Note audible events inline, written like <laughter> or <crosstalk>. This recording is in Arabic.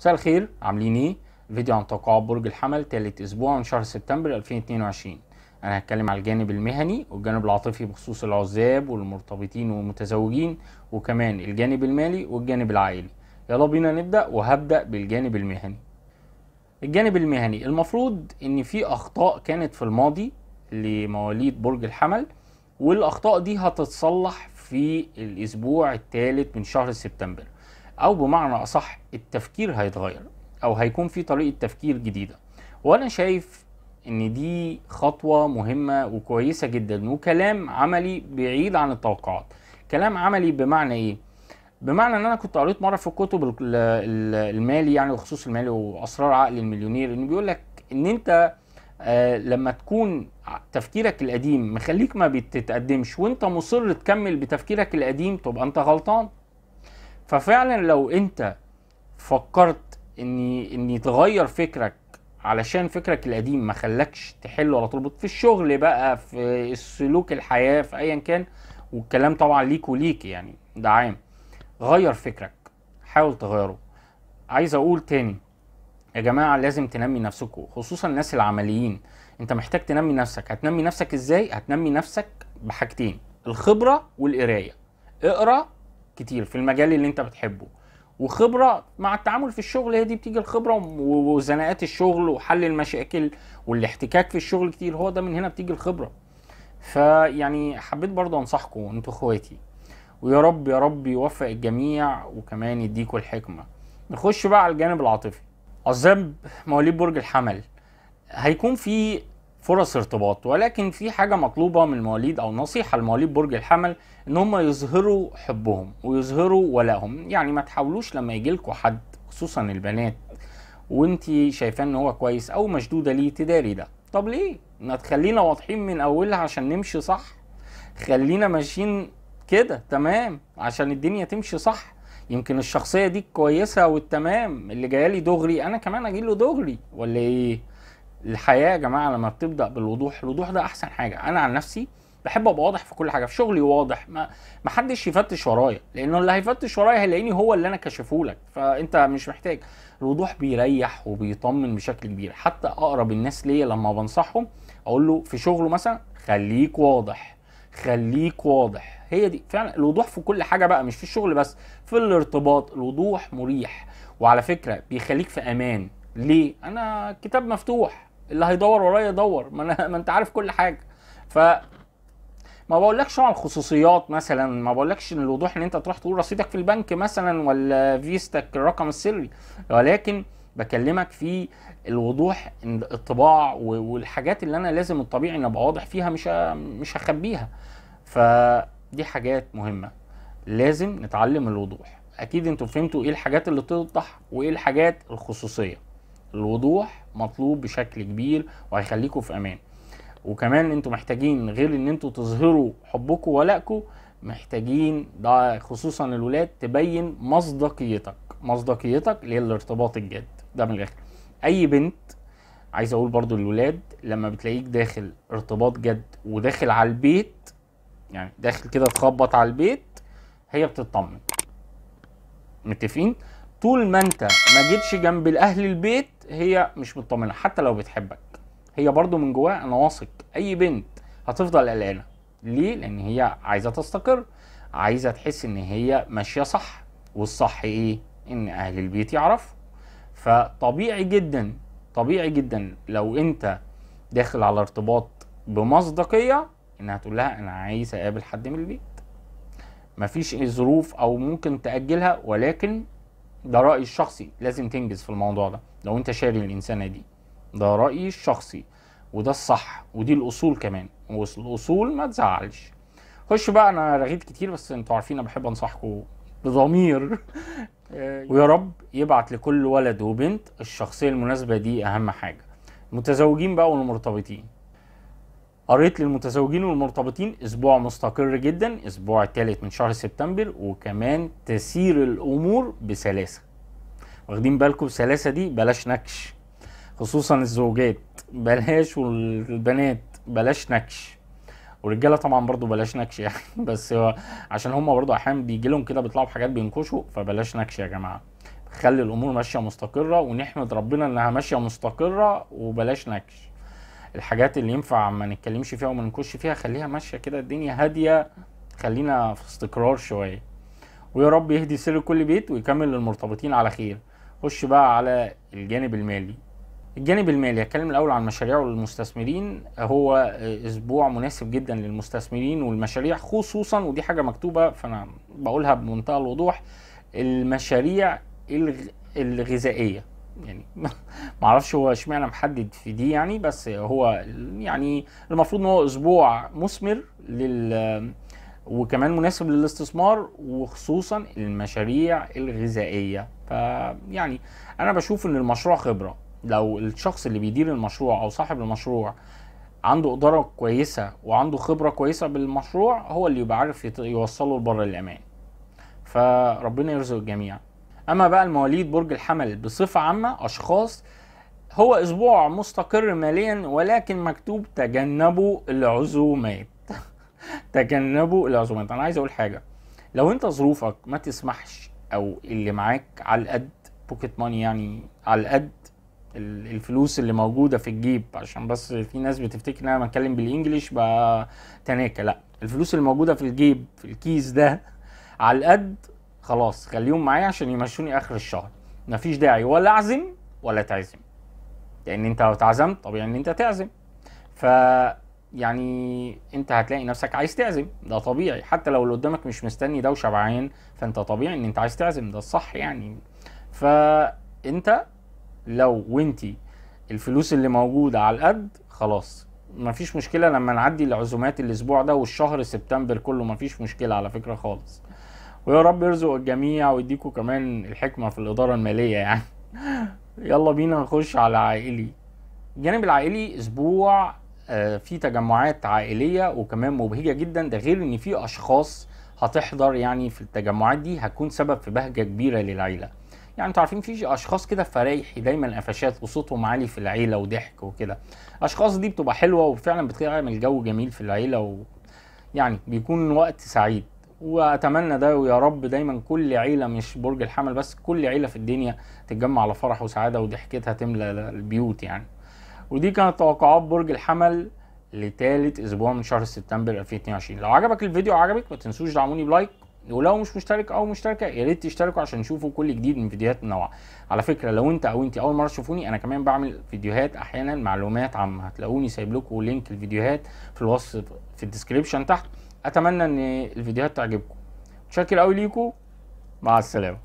مساء الخير. عاملين إيه؟ فيديو عن توقعات برج الحمل تالت أسبوع من شهر سبتمبر 2022 أنا هتكلم على الجانب المهني والجانب العاطفي بخصوص العزاب والمرتبطين والمتزوجين وكمان الجانب المالي والجانب العائلي. يلا بينا نبدأ وهبدأ بالجانب المهني. الجانب المهني المفروض إن في أخطاء كانت في الماضي لمواليد برج الحمل والأخطاء دي هتتصلح في الأسبوع الثالث من شهر سبتمبر. أو بمعنى أصح التفكير هيتغير أو هيكون في طريقة تفكير جديدة. وأنا شايف إن دي خطوة مهمة وكويسة جدا وكلام عملي بعيد عن التوقعات. كلام عملي بمعنى إيه؟ بمعنى إن أنا كنت قريت مرة في كتب ال- ال- المالي يعني وخصوص المالي وأسرار عقل المليونير ان بيقول لك إن أنت آه لما تكون تفكيرك القديم مخليك ما بتتقدمش وأنت مصر تكمل بتفكيرك القديم تبقى أنت غلطان. ففعلا لو انت فكرت اني إني تغير فكرك علشان فكرك القديم ما خلاكش تحل ولا تربط في الشغل بقى في السلوك الحياة في ايا كان والكلام طبعا ليك وليك يعني ده عام. غير فكرك حاول تغيره. عايز أقول تاني يا جماعة لازم تنمي نفسكم خصوصا الناس العمليين. أنت محتاج تنمي نفسك. هتنمي نفسك إزاي؟ هتنمي نفسك بحاجتين الخبرة والقراية. اقرأ كتير في المجال اللي انت بتحبه. وخبرة مع التعامل في الشغل هي دي بتيجي الخبرة وزناقات الشغل وحل المشاكل والاحتكاك في الشغل كتير هو ده من هنا بتيجي الخبرة. فيعني حبيت برضه أنصحكم أنتوا إخواتي ويا رب يا رب يوفق الجميع وكمان يديكوا الحكمة. نخش بقى على الجانب العاطفي. عزاب مواليد برج الحمل. هيكون في فرص ارتباط ولكن في حاجة مطلوبة من المواليد أو نصيحة لمواليد برج الحمل إن هم يظهروا حبهم ويظهروا ولائهم يعني ما تحاولوش لما يجي لكم حد خصوصا البنات وأنت شايفاه إن هو كويس أو مشدودة ليه تداري ده. طب ليه؟ ما تخلينا واضحين من أولها عشان نمشي صح. خلينا ماشيين كده تمام عشان الدنيا تمشي صح. يمكن الشخصية دي كويسة والتمام اللي جاية لي دغري أنا كمان أجي له دغري ولا إيه؟ الحياة يا جماعة لما بتبدأ بالوضوح الوضوح ده أحسن حاجة. أنا عن نفسي بحب أبقى واضح في كل حاجة في شغلي واضح. ما حدش يفتش ورايا لأنه اللي هيفتش ورايا هيلاقيني هو اللي أنا كاشفه لك. فأنت مش محتاج. الوضوح بيريح وبيطمن بشكل كبير. حتى أقرب الناس ليا لما بنصحهم أقول له في شغله مثلا خليك واضح خليك واضح. هي دي. فعلا الوضوح في كل حاجة بقى مش في الشغل بس في الارتباط. الوضوح مريح. وعلى فكرة بيخليك في أمان. ليه؟ أنا كتاب مفتوح. اللي هيدور ورايا يدور. ما, أنا ما أنت عارف كل حاجة. ف ما بقولكش على الخصوصيات مثلا. ما بقولكش إن الوضوح إن أنت تروح تقول رصيدك في البنك مثلا ولا فيستك الرقم السري. ولكن بكلمك في الوضوح الطباع والحاجات اللي أنا لازم الطبيعي إن أبقى واضح فيها مش مش هخبيها. فدي حاجات مهمة. لازم نتعلم الوضوح. أكيد أنتوا فهمتوا إيه الحاجات اللي توضح وإيه الحاجات الخصوصية. الوضوح مطلوب بشكل كبير وهيخليكم في أمان. وكمان أنتوا محتاجين غير ان أنتوا تظهروا حبكم ولائكم محتاجين ده خصوصا الولاد تبين مصداقيتك مصداقيتك اللي هي الارتباط الجاد. ده من الآخر. أي بنت عايز أقول برضو للولاد لما بتلاقيك داخل ارتباط جد وداخل على البيت يعني داخل كده تخبط على البيت هي بتطمن. متفقين؟ طول ما انت ما جيتش جنب الأهل البيت هي مش مطمنة حتى لو بتحبك. هي برضو من جواها أنا واثق أي بنت هتفضل قلقانة. ليه؟ لأن هي عايزة تستقر عايزة تحس إن هي ماشية صح. والصح إيه؟ إن أهل البيت يعرفوا. فطبيعي جدا طبيعي جدا لو أنت داخل على ارتباط بمصداقية إنها تقول لها أنا عايز أقابل حد من البيت. مفيش ظروف أو ممكن تأجلها ولكن ده رأيي الشخصي لازم تنجز في الموضوع ده لو انت شاري الإنسانة دي. ده رأيي الشخصي وده الصح ودي الأصول كمان والأصول ما تزعلش. خش بقى أنا رغيت كتير بس أنتوا عارفين أنا بحب أنصحكم بضمير. ويا رب يبعت لكل ولد وبنت الشخصية المناسبة دي أهم حاجة. المتزوجين بقى والمرتبطين. قريت للمتزوجين والمرتبطين أسبوع مستقر جدا أسبوع الثالث من شهر سبتمبر وكمان تسير الأمور بسلاسة. واخدين بالكم السلاسة دي؟ بلاش نكش. خصوصا الزوجات. بلاش والبنات. بلاش نكش. والرجالة طبعا برضو بلاش نكش يعني. <laughs> بس عشان هم برضو أحيانا بيجي لهم كده بيطلعوا بحاجات بينكشوا فبلاش نكش يا جماعة. تخلي الأمور ماشية مستقرة ونحمد ربنا إنها ماشية مستقرة وبلاش نكش. الحاجات اللي ينفع ما نتكلمش فيها وما ننكش فيها خليها ماشية كده الدنيا هادية خلينا في استقرار شوية. ويا رب يهدي سر كل بيت ويكمل للمرتبطين على خير. خش بقى على الجانب المالي. الجانب المالي هتكلم الأول عن المشاريع والمستثمرين هو أسبوع مناسب جدا للمستثمرين والمشاريع خصوصا ودي حاجة مكتوبة فأنا بقولها بمنتهى الوضوح المشاريع الغ- الغذائية. يعني معرفش هو اشمعنى محدد في دي يعني بس هو يعني المفروض إن هو أسبوع مثمر لل وكمان مناسب للاستثمار وخصوصا المشاريع الغذائية. فيعني أنا بشوف إن المشروع خبرة. لو الشخص اللي بيدير المشروع أو صاحب المشروع عنده إدارة كويسة وعنده خبرة كويسة بالمشروع هو اللي يبقى عارف يوصله لبر الأمان. فربنا يرزق الجميع أما بقى المواليد برج الحمل بصفة عامة أشخاص هو أسبوع مستقر ماليا ولكن مكتوب تجنبوا العزومات. <laughs> تجنبوا العزومات. أنا عايز أقول حاجة. لو أنت ظروفك ما تسمحش أو اللي معاك على القد بوكيت ماني يعني على القد ال- الفلوس اللي موجودة في الجيب عشان بس في ناس بتفتكر إن أنا بتكلم بقى تناكة. لأ الفلوس اللي موجودة في الجيب في الكيس ده على القد خلاص خليهم معايا عشان يمشوني آخر الشهر. مفيش داعي ولا أعزم ولا تعزم. لأن أنت لو اتعزمت طبيعي إن أنت تعزم. ف يعني أنت هتلاقي نفسك عايز تعزم. ده طبيعي. حتى لو اللي قدامك مش مستني ده وشبعان فأنت طبيعي إن أنت عايز تعزم. ده الصح يعني. فانت لو وانتي الفلوس اللي موجودة على القد خلاص. مفيش مشكلة لما نعدي العزومات الأسبوع ده والشهر سبتمبر كله مفيش مشكلة على فكرة خالص. ويا رب يرزق الجميع ويديكوا كمان الحكمة في الإدارة المالية يعني. يلا بينا نخش على عائلي. الجانب العائلي أسبوع آه، فيه تجمعات عائلية وكمان مبهجة جدا. ده غير إن في أشخاص هتحضر يعني في التجمعات دي هتكون سبب في بهجة كبيرة للعيلة. يعني أنتوا عارفين في أشخاص كده فرايحي دايما قفشات وصوتهم عالي في العيلة وضحك وكده. أشخاص دي بتبقى حلوة وفعلا بتعمل جو جميل في العيلة و يعني بيكون وقت سعيد. واتمنى ده ويا رب دايما كل عيلة مش برج الحمل بس كل عيلة في الدنيا تتجمع على فرح وسعادة وضحكتها تملى البيوت يعني. ودي كانت توقعات برج الحمل لتالت أسبوع من شهر سبتمبر 2022 لو عجبك الفيديو عجبك ما تنسوش دعموني ب like. ولو مش مشترك أو مشتركة يا ريت تشتركوا عشان تشوفوا كل جديد من فيديوهات منوعه على فكرة لو أنت أو أنت أول مرة تشوفوني أنا كمان بعمل فيديوهات أحيانا معلومات عامة. هتلاقوني سايب لكم link الفيديوهات في الوصف في ال description تحت. أتمنى إن الفيديوهات تعجبكم. متشكر قوي ليكم مع السلامة.